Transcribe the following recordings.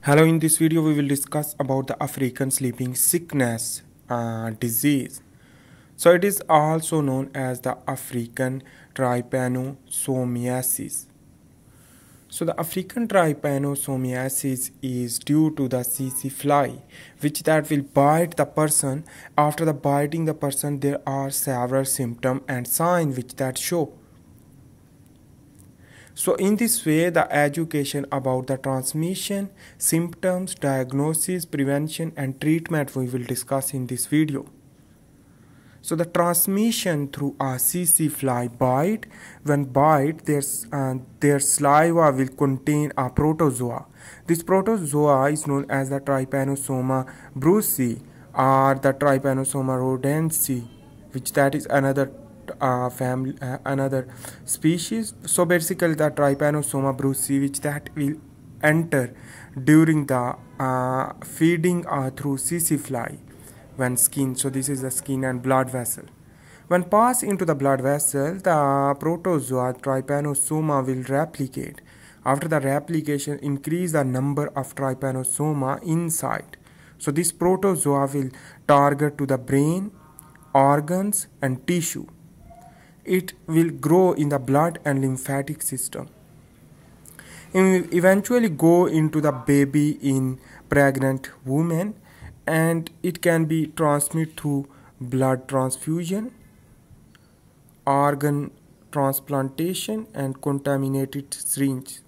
Hello, in this video we will discuss about the African sleeping sickness uh, disease. So it is also known as the African trypanosomiasis. So the African trypanosomiasis is due to the tsetse fly which that will bite the person. After the biting the person there are several symptoms and signs which that show. So in this way, the education about the transmission, symptoms, diagnosis, prevention and treatment we will discuss in this video. So the transmission through a tsetse fly bite, when bite, their, uh, their saliva will contain a protozoa. This protozoa is known as the Trypanosoma brucei or the Trypanosoma rhodesiense, which that is another uh, family uh, another species. So basically the trypanosoma brucei which that will enter during the uh, feeding uh, through fly when skin so this is the skin and blood vessel. When pass into the blood vessel the protozoa trypanosoma will replicate. After the replication increase the number of trypanosoma inside. So this protozoa will target to the brain organs and tissue it will grow in the blood and lymphatic system. It will eventually go into the baby in pregnant women and it can be transmitted through blood transfusion, organ transplantation and contaminated syringe.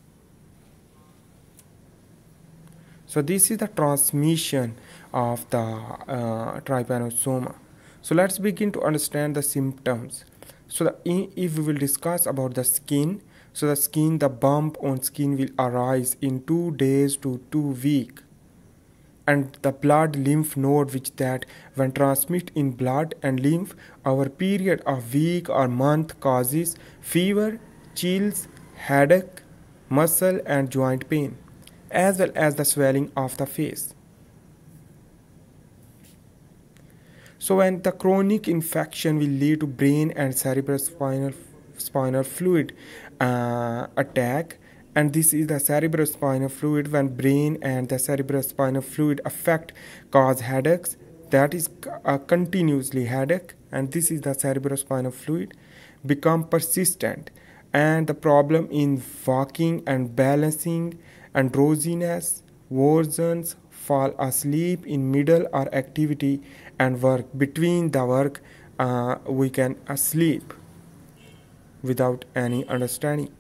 So this is the transmission of the uh, trypanosoma. So let's begin to understand the symptoms so the, if we will discuss about the skin so the skin the bump on skin will arise in two days to two week. And the blood lymph node which that when transmit in blood and lymph over period of week or month causes fever chills headache muscle and joint pain as well as the swelling of the face So when the chronic infection will lead to brain and cerebrospinal spinal fluid uh, attack and this is the cerebrospinal fluid. When brain and the cerebrospinal fluid affect cause headaches that is a continuously headache and this is the cerebrospinal fluid become persistent. And the problem in walking and balancing and drowsiness worsens fall asleep in middle or activity and work. Between the work uh, we can sleep without any understanding.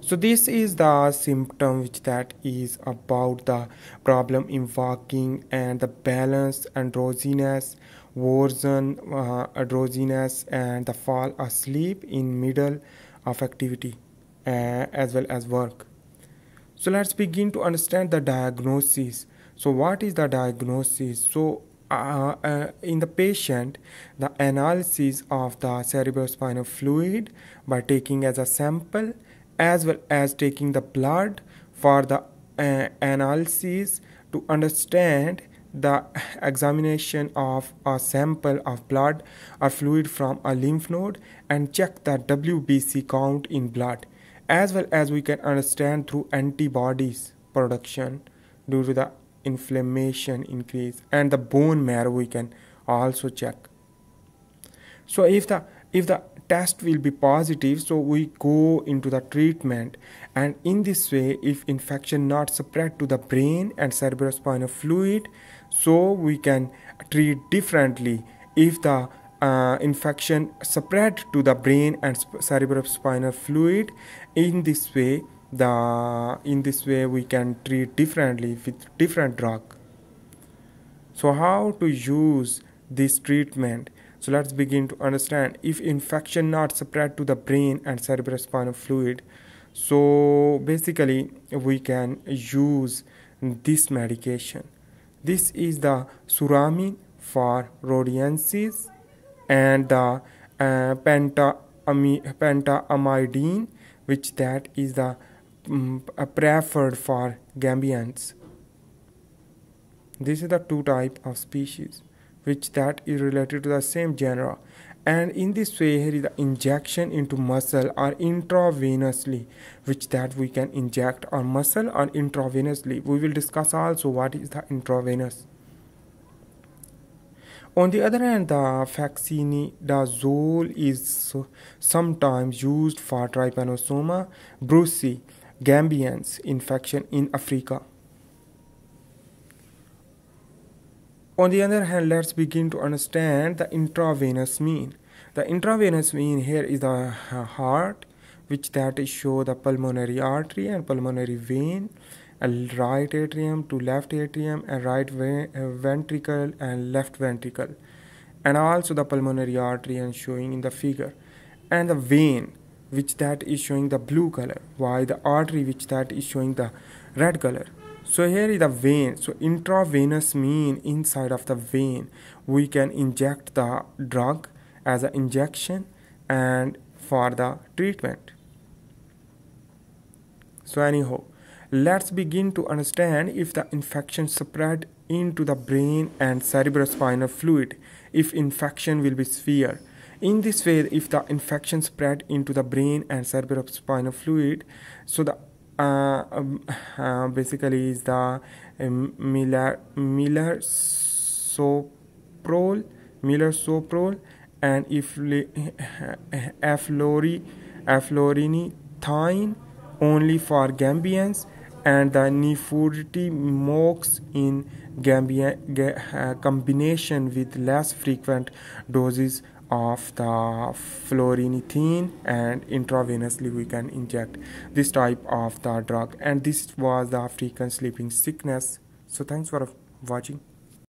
So this is the symptom which that is about the problem in walking and the balance and drowsiness worsen uh, and the fall asleep in middle of activity uh, as well as work so let's begin to understand the diagnosis. So what is the diagnosis? So uh, uh, in the patient the analysis of the cerebrospinal fluid by taking as a sample as well as taking the blood for the uh, analysis to understand the examination of a sample of blood or fluid from a lymph node and check the WBC count in blood as well as we can understand through antibodies production due to the inflammation increase and the bone marrow we can also check. So if the if the test will be positive so we go into the treatment and in this way if infection not spread to the brain and cerebrospinal fluid so we can treat differently. If the uh, infection spread to the brain and cerebrospinal fluid. In this way the in this way we can treat differently with different drug. So how to use this treatment? So let's begin to understand. If infection not spread to the brain and cerebrospinal fluid so basically we can use this medication. This is the suramin for rhodesiensis and the uh, pentamidine which that is the um, preferred for gambiense. This is the two type of species which that is related to the same genera and in this way here is the injection into muscle or intravenously which that we can inject on muscle or intravenously. We will discuss also what is the intravenous on the other hand, the fexinidazole is sometimes used for trypanosoma brucei gambiense infection in Africa. On the other hand, let's begin to understand the intravenous vein. The intravenous vein here is the heart, which that is show the pulmonary artery and pulmonary vein a right atrium to left atrium and right uh, ventricle and left ventricle. And also the pulmonary artery and showing in the figure. And the vein which that is showing the blue color. While the artery which that is showing the red color. So here is the vein. So intravenous mean inside of the vein we can inject the drug as an injection and for the treatment. So anyhow Let's begin to understand if the infection spread into the brain and cerebrospinal fluid, if infection will be severe. In this way, if the infection spread into the brain and cerebrospinal fluid, so the uh, um, uh, basically is the um, Miller melarsoprol Miller soprol and if aflori eflornithine only for gambiense and the nifurtimox in Gambia, uh, combination with less frequent doses of the fluorinethine and intravenously we can inject this type of the drug. And this was the african sleeping sickness. So thanks for watching